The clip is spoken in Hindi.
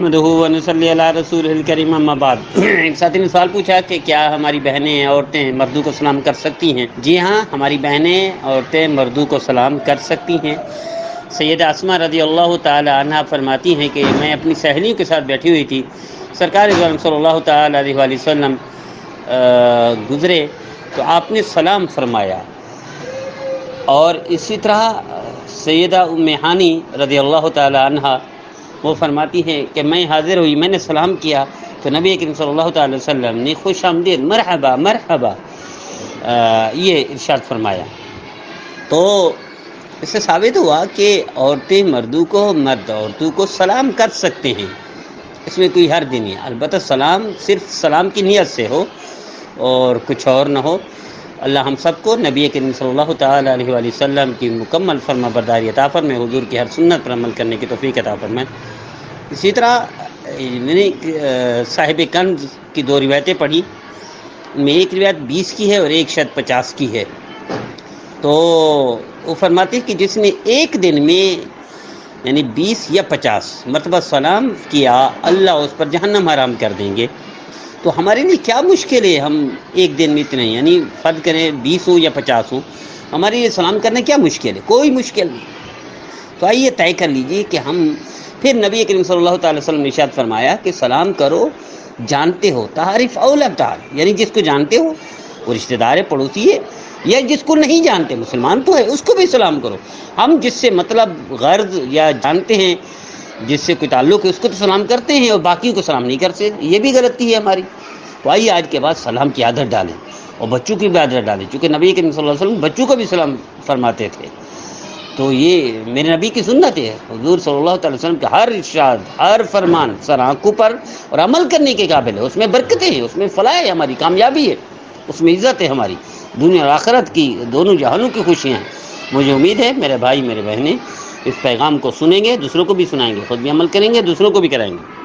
मदहूनसली रसूल करीम अम्माबाद एक साथी ने सवाल पूछा कि क्या हमारी बहनें औरतें मर्दों को सलाम कर सकती हैं जी हाँ हमारी बहनें औरतें मर्दों को सलाम कर सकती हैं सैयद आसमा रदी अल्लाह तहा फरमाती हैं कि मैं अपनी सहेलियों के साथ बैठी हुई थी सरकार अलैहि गुज़रे तो आपने सलाम फरमाया और इसी तरह सैदा उम्हानी रदी अल्लाह तहा वो फरमाती हैं कि मैं हाजिर हुई, मैंने सलाम किया तो नबी करीम सल्लल्लाहु अलैहि वसल्लम ने खुश आमदीद, मरहबा मरहबा ये इरशाद फरमाया। तो इससे साबित हुआ कि औरतें मर्दों को मर्द, औरतों को सलाम कर सकते हैं। इसमें कोई हर्ज नहीं है अलबत् सलाम सिर्फ़ सलाम की नीयत से हो और कुछ और न हो। अल्लाह हम सबको नबी करीम सल्लल्लाहु अलैहि वसल्लम की मुकम्मल फरमा बरदारी अता में हुजूर की हर सुन्नत पर अमल करने की तोफ़ी अता फरमाए। इसी तरह मैंने साहिब कंज की दो रिवायतें पढ़ी। उनमें एक रिवायत बीस की है और एक शायद पचास की है। तो वो फरमाते कि जिसने एक दिन में, यानी बीस या पचास मरतबा सलाम किया, अल्लाह उस पर जहन्नम हराम कर देंगे। तो हमारे लिए क्या मुश्किल है हम एक दिन में इतने, यानी फर्द करें बीस हो या पचास हो, हमारे लिए सलाम करना क्या मुश्किल है? कोई मुश्किल नहीं। तो आइए तय कर लीजिए कि हम, फिर नबी करीम सल्लल्लाहु अलैहि वसल्लम ने फरमाया कि सलाम करो, जानते हो, तारीफ़ अवल अवतार यानी जिसको जानते हो, वो रिश्तेदार है, पड़ोसी है, या जिसको नहीं जानते, मुसलमान तो है, उसको भी सलाम करो। हम जिससे मतलब गर्ज या जानते हैं, जिससे कोई ताल्लुक है, उसको तो सलाम करते हैं, और बाकी को सलाम नहीं करते, ये भी गलती है हमारी। तो आइए आज के बाद सलाम की आदत डालें, और बच्चों की भी आदत डालें, चूँकि नबी करीम सल्लल्लाहु अलैहि वसल्लम बच्चों को भी सलाम फरमाते थे। तो ये मेरे नबी की सुन्नत है। हजूर सल्लल्लाहु के हर इर्शाद, हर फरमान, सर आँखों पर और अमल करने के काबिल है। उसमें बरकतें हैं, उसमें फलाह है, हमारी कामयाबी है, उसमें इज़्ज़त है हमारी। दुनिया और आखरत की दोनों जहानों की खुशियाँ हैं। मुझे उम्मीद है, मेरे भाई, मेरे बहनें इस पैगाम को सुनेंगे, दूसरों को भी सुनाएँगे, खुद भी अमल करेंगे, दूसरों को भी कराएँगे।